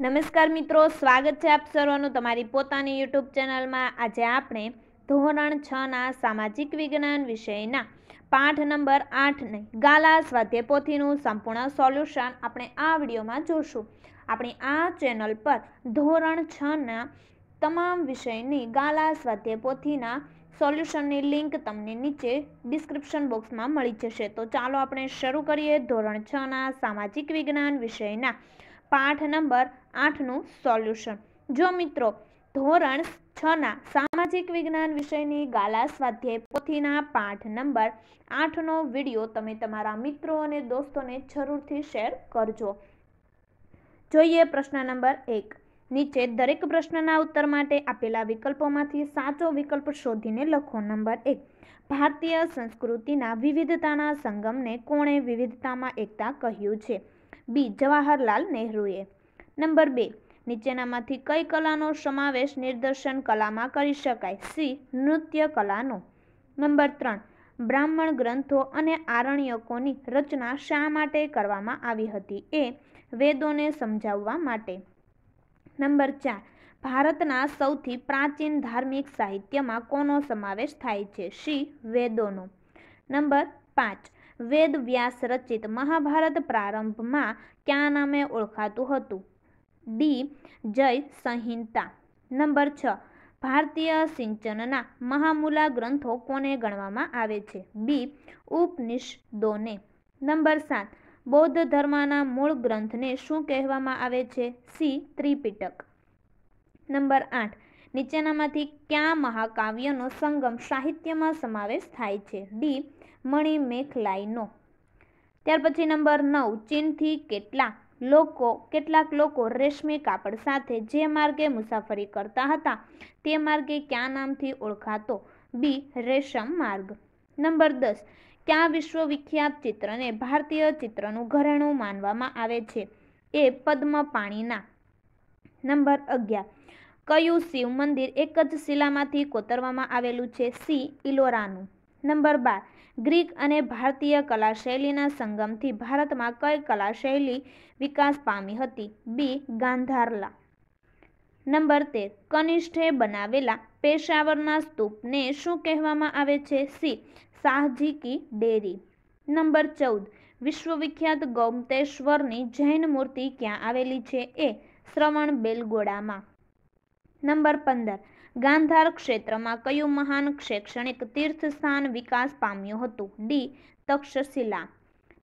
નમસ્કાર મિત્રો, સ્વાગત છે આપ સર્વનું તમારી પોતાની યુટ્યુબ ચેનલમાં. આજે આપણે ધોરણ છ ના સામાજિક વિજ્ઞાન વિષયના પાઠ નંબર આઠને ગાલા સ્વાધ્યાય પોથીનું સંપૂર્ણ સોલ્યુશન આપણે આ વિડીયોમાં જોશું. આપણી આ ચેનલ પર ધોરણ છ ના તમામ વિષયની ગાલા સ્વાધ્યાય પોથીના સોલ્યુશનની લિંક તમને નીચે ડિસ્ક્રિપ્શન બોક્સમાં મળી જશે. તો ચાલો આપણે શરૂ કરીએ ધોરણ છ ના સામાજિક વિજ્ઞાન વિષયના પાઠ નંબર આઠનું સોલ્યુશન. જો મિત્રો, ધોરણ છના સામાજિક વિજ્ઞાન વિષયની ગાલા સ્વાધ્યાય પોથીના પાઠ નંબર આઠનો વીડિયો તમે તમારા મિત્રો અને દોસ્તોને જરૂરથી શેર કરજો. જોઈએ પ્રશ્ન નંબર એક. નીચે દરેક પ્રશ્નના ઉત્તર માટે આપેલા વિકલ્પોમાંથી સાચો વિકલ્પ શોધીને લખો નંબર એક. ભારતીય સંસ્કૃતિના વિવિધતાના સંગમને કોણે વિવિધતામાં એકતા કહ્યું છે? બી. જવાહરલાલ નહેરુએ. નંબર બે, નીચેનામાંથી કઈ કલાનો સમાવેશ નિદર્શન કલામાં કરી શકાય? સી, નૃત્ય કલાનો. નંબર ત્રણ, બ્રાહ્મણ ગ્રંથો અને આરણ્યકોની રચના શા માટે કરવામાં આવી હતી? એ, વેદોને સમજાવવા માટે. નંબર ચાર, ભારતના સૌથી પ્રાચીન ધાર્મિક સાહિત્યમાં કોનો સમાવેશ થાય છે? સી, વેદોનો. નંબર પાંચ વેદ વ્યાસ રચિત મહાભારત પ્રારંભમાં ક્યાં નામે ઓળખાતું હતું? ડી. જય સંહિતા. નંબર છ. ભારતીય સિંચનના મહામૂલા ગ્રંથો કોને ગણવામાં આવે છે? બી. ઉપનિષદોને. નંબર સાત. બૌદ્ધ ધર્મના મૂળ ગ્રંથને શું કહેવામાં આવે છે? સી. ત્રિપિટક. નંબર આઠ. નીચેનામાંથી ક્યાં મહાકાવ્યનો સંગમ સાહિત્યમાં સમાવેશ થાય છે? ડી. મણિમેખલાઈનો ત્યાર પછી નંબર નવ, ચીનથી કેટલાક લોકો કેટલાક લોકો રેશમી કાપડ સાથે જે માર્ગે મુસાફરી કરતા હતા, તે માર્ગે ક્યાં નામથી ઓળખાતો? બી, રેશમ માર્ગ. નંબર દસ, ક્યાં વિશ્વવિખ્યાત ચિત્રને ભારતીય ચિત્રનું ઘરેણું માનવામાં આવે છે? એ, પદ્મ પાણીના. નંબર અગિયાર, કયું શિવ મંદિર એક જ શિલામાંથી કોતરવામાં આવેલું છે? સી, ઇલોરાનું. નંબર બાર, ગ્રીક અને ભારતીય કલા શૈલીના સંગમથી ભારતમાં કઈ કલા શૈલી વિકાસ પામી હતી? બી, ગાંધારલા. નંબર તેર, કનિષ્ઠે બનાવેલા પેશાવરના સ્તૂપને શું કહેવામાં આવે છે? સી શાહજી કી ડેરી. નંબર ચૌદ, વિશ્વવિખ્યાત ગૌમતેશ્વરની જૈન મૂર્તિ ક્યાં આવેલી છે? એ, શ્રવણ બેલગોડામાં. નંબર પંદર ગાંધાર ક્ષેત્રમાં કયું મહાન શૈક્ષણિક તીર્થસ્થાન વિકાસ પામ્યું હતું? ડી. તક્ષશિલા.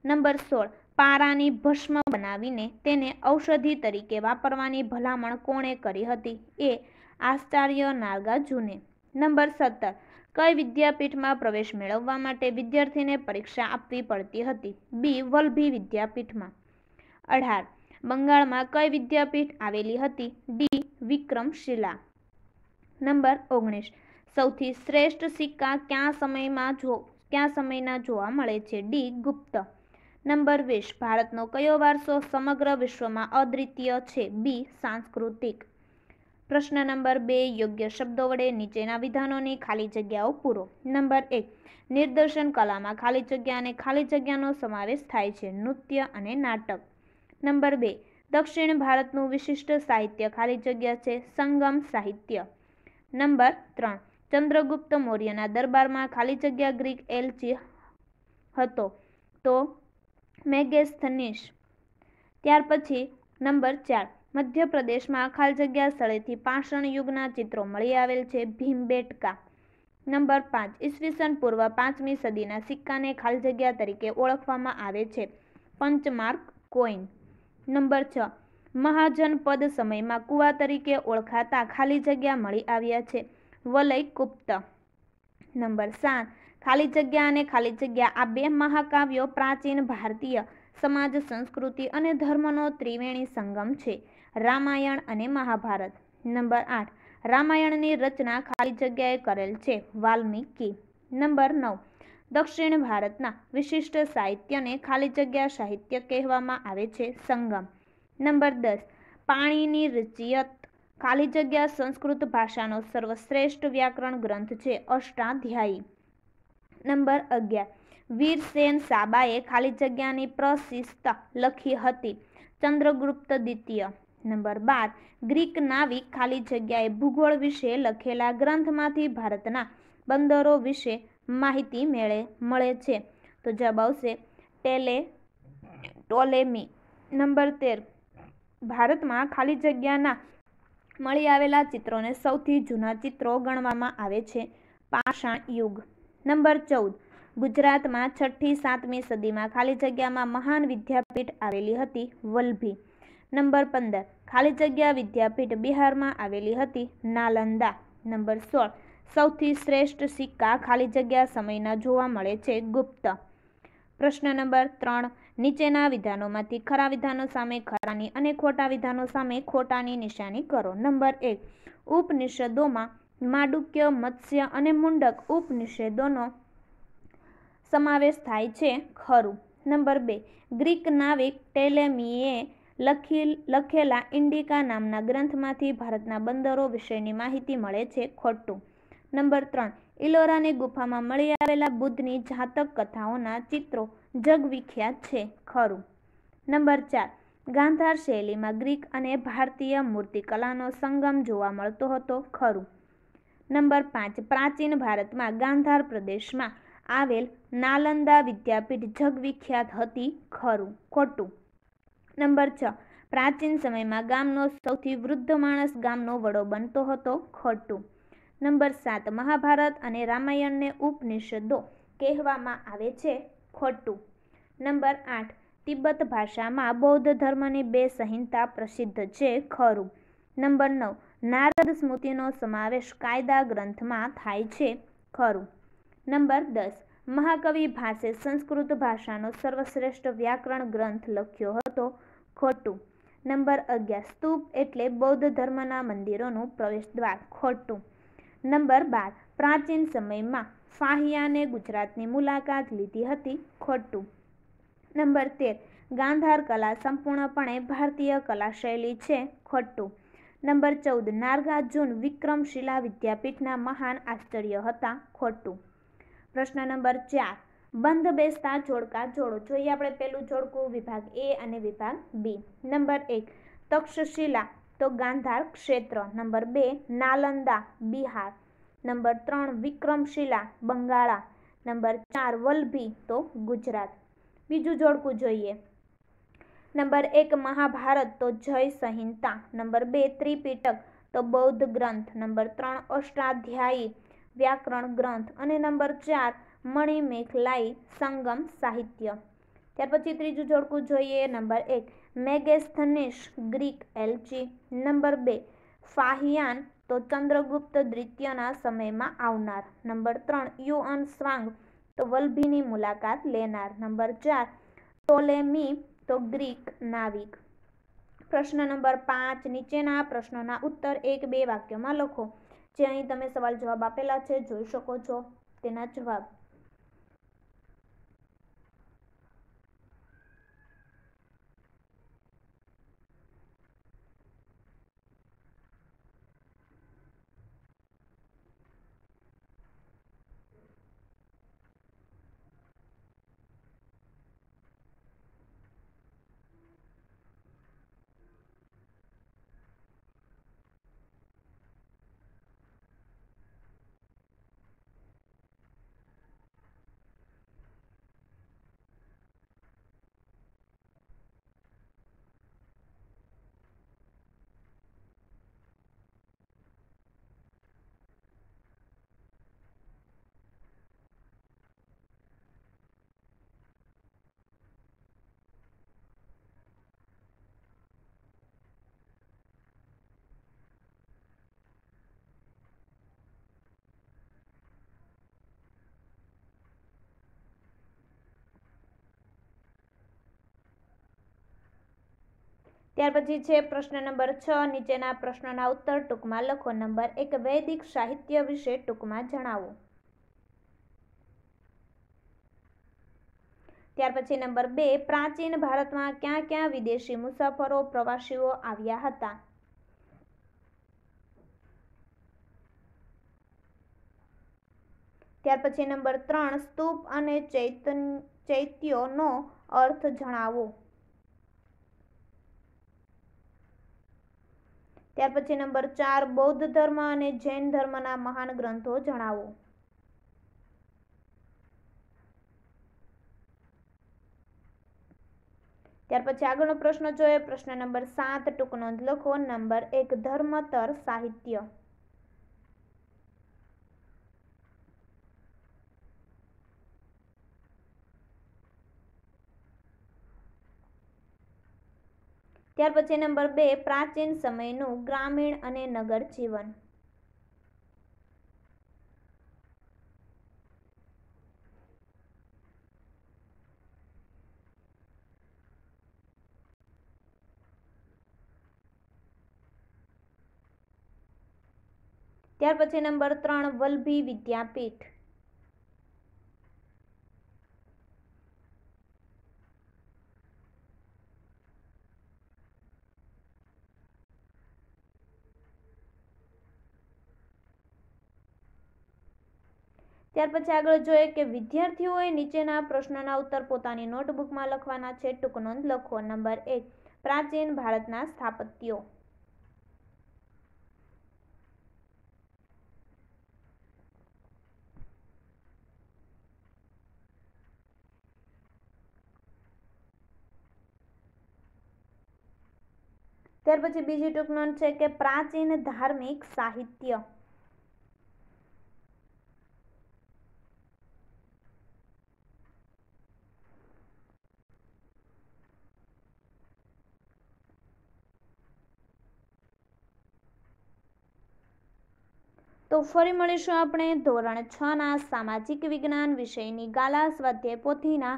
નંબર સોળ. પારાની ભસ્મ બનાવીને તેને ઔષધિ તરીકે વાપરવાની ભલામણ કોણે કરી હતી? એ. આચાર્ય નાગાર્જુને. નંબર સત્તર. કઈ વિદ્યાપીઠમાં પ્રવેશ મેળવવા માટે વિદ્યાર્થીને પરીક્ષા આપવી પડતી હતી? બી. વલ્ભી વિદ્યાપીઠમાં. અઢાર. બંગાળમાં કઈ વિદ્યાપીઠ આવેલી હતી? ડી. વિક્રમશિલા. નંબર ઓગણીસ. સૌથી શ્રેષ્ઠ સિક્કા ક્યાં સમયમાં જો, ક્યાં સમયના જોવા મળે છે? ડી, ગુપ્ત. નંબર વીસ. ભારતનો કયો વારસો સમગ્ર વિશ્વમાં અદ્વિતીય છે? બી, સાંસ્કૃતિક. પ્રશ્ન નંબર બે. યોગ્ય શબ્દો વડે નીચેના વિધાનોની ખાલી જગ્યાઓ પૂરો. નંબર એક. નિર્દર્શન કલામાં ખાલી જગ્યા અને ખાલી જગ્યાનો સમાવેશ થાય છે. નૃત્ય અને નાટક. નંબર બે. દક્ષિણ ભારતનું વિશિષ્ટ સાહિત્ય ખાલી જગ્યા છે? સંગમ સાહિત્ય. નંબર ત્રણ. ચંદ્રગુપ્ત મૌર્યના દરબારમાં ખાલી જગ્યા ગ્રીક એલચી હતો. તો મેગેસ્થનીશ ત્યાર પછી નંબર ચાર. મધ્યપ્રદેશમાં ખાલી જગ્યા સ્થળેથી પાષાણ યુગના ચિત્રો મળી આવેલ છે ભીમબેટકા નંબર પાંચ. ઈસવીસન પૂર્વ પાંચમી સદીના સિક્કાને ખાલી જગ્યા તરીકે ઓળખવામાં આવે છે. પંચમાર્ક કોઈન. નંબર છ. મહાજનપદ સમયમાં કુવા તરીકે ઓળખાતા ખાલી જગ્યા મળી આવ્યા છે. વલય ગુપ્ત. નંબર સાત. ખાલી જગ્યા અને ખાલી જગ્યા આ બે મહાકાવ્યો પ્રાચીન ભારતીય સમાજ, સંસ્કૃતિ અને ધર્મનો ત્રિવેણી સંગમ છે. રામાયણ અને મહાભારત. નંબર આઠ. રામાયણની રચના ખાલી જગ્યાએ કરેલ છે. વાલ્મીકી. નંબર નવ. દક્ષિણ ભારતના વિશિષ્ટ સાહિત્યને ખાલી જગ્યા સાહિત્ય કહેવામાં આવે છે. સંગમ. નંબર દસ, પાણીની રચિયત. ખાલી જગ્યા સંસ્કૃત ભાષાનો સર્વશ્રેષ્ઠ વ્યાકરણ ગ્રંથ છે અષ્ટાધ્યાયી. નંબર અગિયાર, વીરસેન સાબાએ ખાલી જગ્યાની પ્રશિસ્ત લખી હતી ચંદ્રગુપ્ત દ્વિતીય. નંબર બાર, ગ્રીક નાવિક ખાલી જગ્યાએ ભૂગોળ વિશે લખેલા ગ્રંથમાંથી ભારતના બંદરો વિશે માહિતી મેળે, મળે છે. તો જવાબ આવશે ટેલે, ટોલેમી. નંબર તેર ભારતમાં ખાલી જગ્યાના મળી આવેલા ચિત્રોને સૌથી જૂના ચિત્રો ગણવામાં આવે છે. પાષાણ યુગ. નંબર ચૌદ. ગુજરાતમાં છઠ્ઠી, સાતમી સદીમાં ખાલી જગ્યામાં મહાન વિદ્યાપીઠ આવેલી હતી વલભી. નંબર પંદર. ખાલી જગ્યા વિદ્યાપીઠ બિહારમાં આવેલી હતી નાલંદા. નંબર સોળ. સૌથી શ્રેષ્ઠ સિક્કા ખાલી જગ્યા સમયના જોવા મળે છે ગુપ્ત. પ્રશ્ન નંબર ત્રણ. નીચેના વિધાનોમાંથી ખરા વિધાનો સામે ખરાની અને ખોટા વિધાનો સામે ખોટાની નિશાની કરો. નંબર એક, ઉપનિષદોમાં માડુક્ય, મત્સ્ય અને મુંડક ઉપનિષદોનો સમાવેશ થાય છે ખરું. નંબર બે, ગ્રીક નાવિક ટેલેમીએ લખી, લખેલા ઇન્ડિકા નામના ગ્રંથમાંથી ભારતના બંદરો વિશેની માહિતી મળે છે ખોટું. નંબર ત્રણ. ઇલોરાની ગુફામાં મળી આવેલા બુદ્ધની જાતક કથાઓના ચિત્રો જગવિખ્યાત છે. ખરું. નંબર ચાર. ગાંધાર શૈલીમાં ગ્રીક અને ભારતીય મૂર્તિકલાનો સંગમ જોવા મળતો હતો. ખરું. નંબર પાંચ. પ્રાચીન ભારતમાં ગાંધાર પ્રદેશમાં આવેલ નાલંદા વિદ્યાપીઠ જગવિખ્યાત હતી. ખરું. ખોટું. નંબર છ. પ્રાચીન સમયમાં ગામનો સૌથી વૃદ્ધ માણસ ગામનો વડો બનતો હતો. ખોટું. નંબર સાત, મહાભારત અને રામાયણને ઉપનિષદો કહેવામાં આવે છે ખોટું. નંબર આઠ, તિબ્બત ભાષામાં બૌદ્ધ ધર્મની બે સંહિતા પ્રસિદ્ધ છે ખરું. નંબર નવ, નારદ સ્મૃતિનો સમાવેશ કાયદા ગ્રંથમાં થાય છે ખરું. નંબર દસ, મહાકવિ ભાસે સંસ્કૃત ભાષાનો સર્વશ્રેષ્ઠ વ્યાકરણ ગ્રંથ લખ્યો હતો ખોટું. નંબર અગિયાર, સ્તૂપ એટલે બૌદ્ધ ધર્મના મંદિરોનું પ્રવેશદ્વાર ખોટું. નંબર બાર, પ્રાચીન સમયમાં ફાહિયાને ગુજરાતની મુલાકાત લીધી હતી ખોટું. નંબર તેર, ગાંધાર કલા સંપૂર્ણપણે ભારતીય કલા શૈલી છે ખોટું. નંબર ચૌદ, નાગાર્જુન વિક્રમશિલા વિદ્યાપીઠના મહાન આશ્ચર્ય હતા ખોટું. પ્રશ્ન નંબર ચાર, બંધ બેસતા જોડકા જોડો. જોઈએ આપણે પેલું જોડકું વિભાગ એ અને વિભાગ બી. નંબર એક, તક્ષશિલા તો ગાંધાર ક્ષેત્ર. નંબર બે, નાલંદા, બિહાર. નંબર ત્રણ, વિક્રમશિલા, બંગાળા. નંબર ચાર, વલભી, તો ગુજરાત. બીજું જોડકું જોઈએ. નંબર એક, મહાભારત, તો જય સંહિતા. નંબર બે, ત્રિપિટક, તો બૌદ્ધ ગ્રંથ. નંબર ત્રણ, અષ્ટાધ્યાયી, વ્યાકરણ ગ્રંથ. અને નંબર ચાર, મણિમેખલાઈ સંગમ સાહિત્ય. ત્યાર પછી ત્રીજું જોડકું જોઈએ, નંબર એક મેગેસ્થનિશ ગ્રીક એલ્ચી. નંબર બે, ફાહિયાન તો ચંદ્રગુપ્ત દ્વિતીયના સમયમાં આવનાર. નંબર ત્રણ, યુઅન સ્વાંગ તો વલ્ભીની મુલાકાત લેનાર. નંબર ચાર ટોલેમી તો ગ્રીક નાવિક. પ્રશ્ન નંબર પાંચ, નીચેના પ્રશ્નોના ઉત્તર એક બે વાક્યમાં લખો. જે અહીં તમે સવાલ જવાબ આપેલા છે, જોઈ શકો છો. તેના જવાબ ત્યાર પછી છે પ્રશ્ન નંબર છ. નીચેના પ્રશ્નોના ઉત્તર ટૂંકમાં લખો. નંબર એક, વૈદિક સાહિત્ય વિશે ટૂંકમાં જણાવો. ત્યાર પછી નંબર બે, પ્રાચીન ભારતમાં ક્યાં ક્યાં વિદેશી મુસાફરો, પ્રવાસીઓ આવ્યા હતા? ત્યાર પછી નંબર ત્રણ, સ્તૂપ અને ચૈતન, ચૈત્યોનો અર્થ જણાવો. ત્યાર પછી નંબર ચાર, બૌદ્ધ ધર્મ અને જૈન ધર્મના મહાન ગ્રંથો જણાવો. ત્યાર પછી આગળનો પ્રશ્ન જોઈએ પ્રશ્ન નંબર સાત ટૂંક નોંધ લખો. નંબર એક, ધર્મતર સાહિત્ય. ત્યાર પછી નંબર બે, પ્રાચીન સમયનું ગ્રામીણ અને નગર જીવન. ત્યાર પછી નંબર ત્રણ, વલભી વિદ્યાપીઠ. ત્યાર પછી આગળ જોઈએ કે વિદ્યાર્થીઓએ નીચેના પ્રશ્નોના ઉત્તર પોતાની નોટબુકમાં લખવાના છે. ટૂંક નોંધ લખો. નંબર એક, પ્રાચીન ભારતના સ્થાપત્યો. ત્યાર પછી બીજી ટૂંક નોંધ છે કે પ્રાચીન ધાર્મિક સાહિત્ય તો ફરી મળીશું આપણે ધોરણ છ ના સામાજિક વિજ્ઞાન વિષયની ગાલા સ્વાધ્યાય પોથીના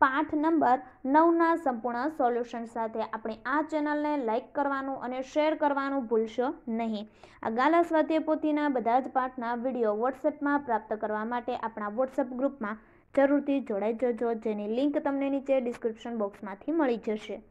પાઠ નંબર નવના સંપૂર્ણ સોલ્યુશન સાથે આપણે આ ચેનલને લાઇક કરવાનું અને શેર કરવાનું ભૂલશો નહીં. આ ગાલા સ્વાધ્યાય પોથીના બધા જ પાઠના વીડિયો વોટ્સએપમાં પ્રાપ્ત કરવા માટે આપણા વોટ્સએપ ગ્રુપમાં જરૂરથી જોડાઈ જજો, જેની લિંક તમને નીચે ડિસ્ક્રિપ્શન બોક્સમાંથી મળી જશે.